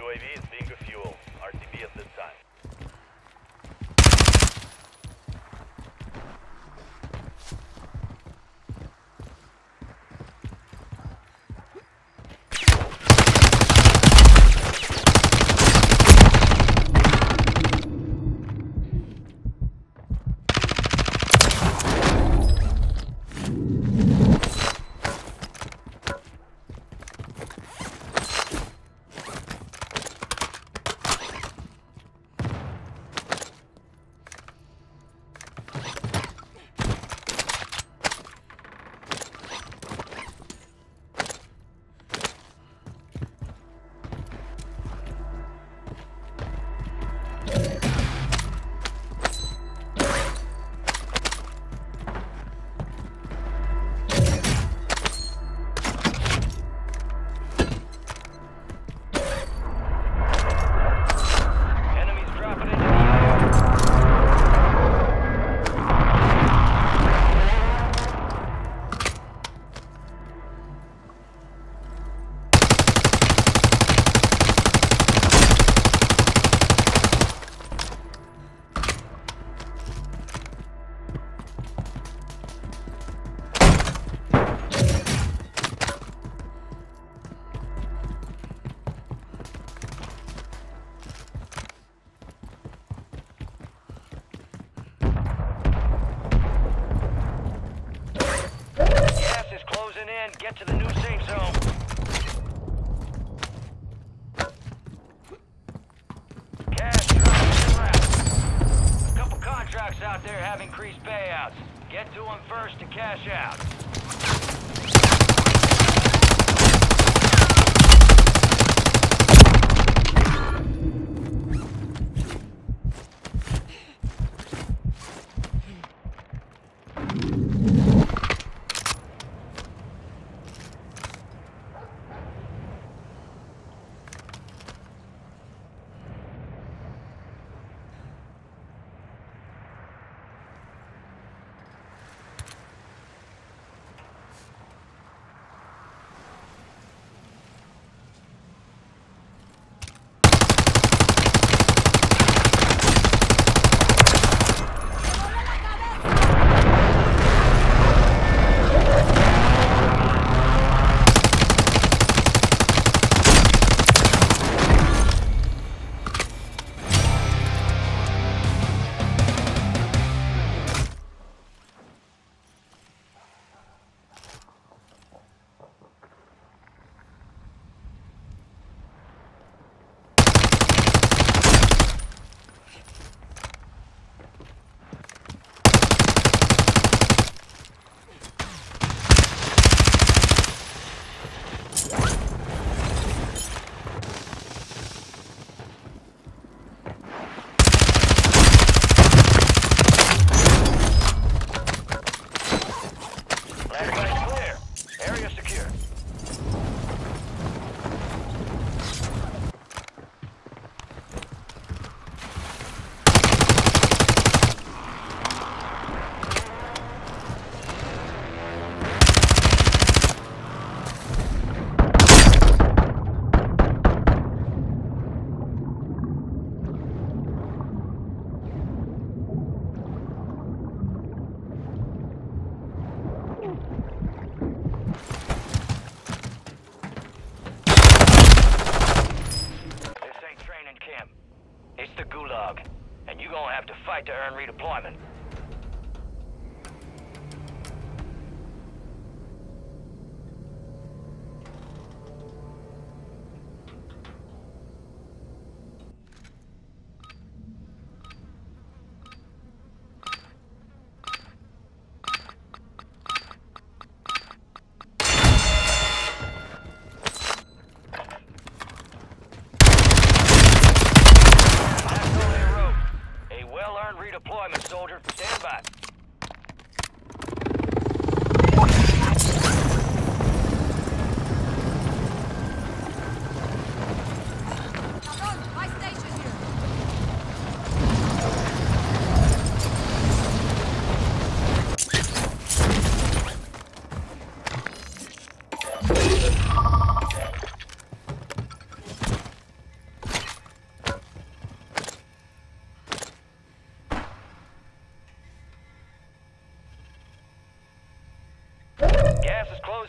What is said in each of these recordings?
UAV is being refueled. RTB at this time. have increased payouts. Get to them first to cash out.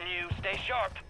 on you. Stay sharp.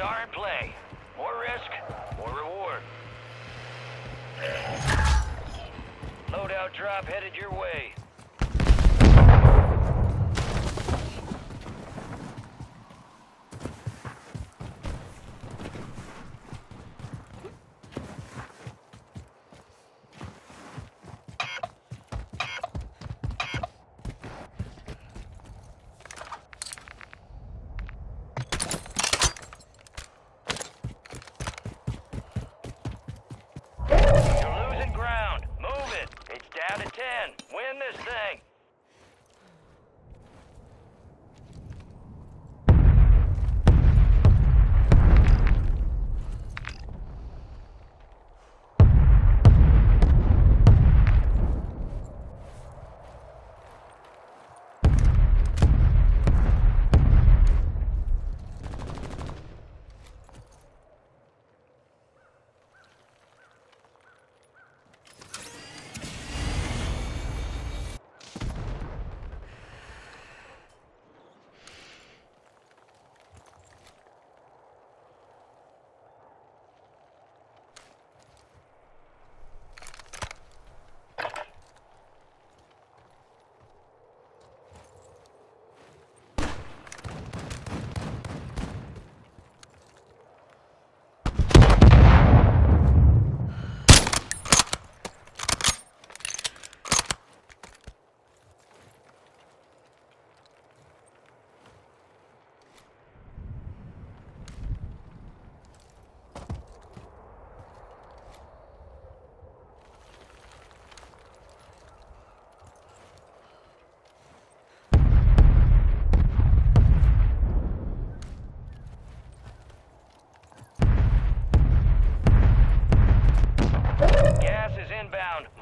Are in play.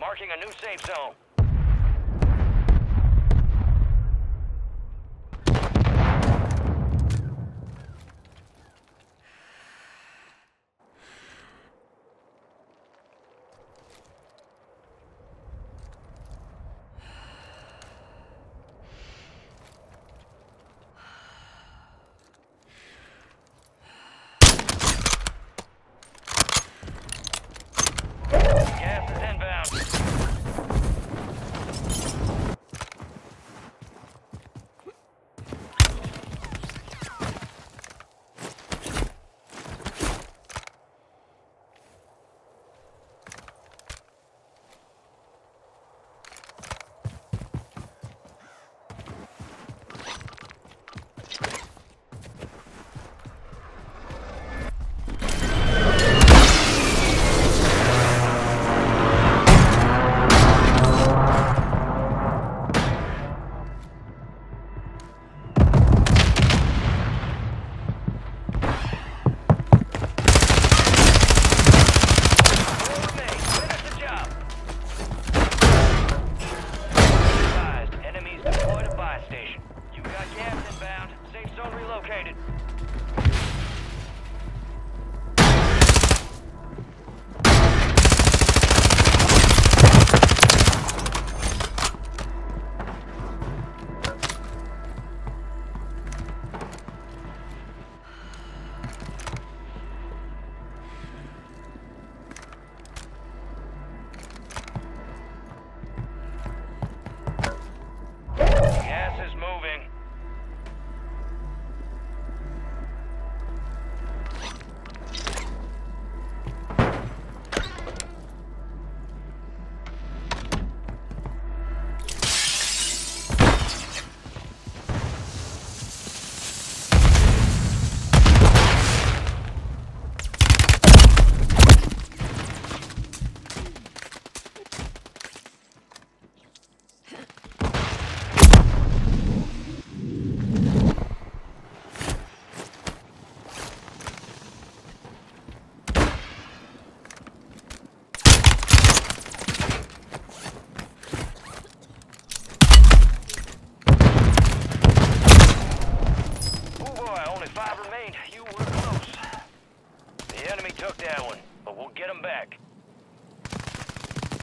Marking a new safe zone.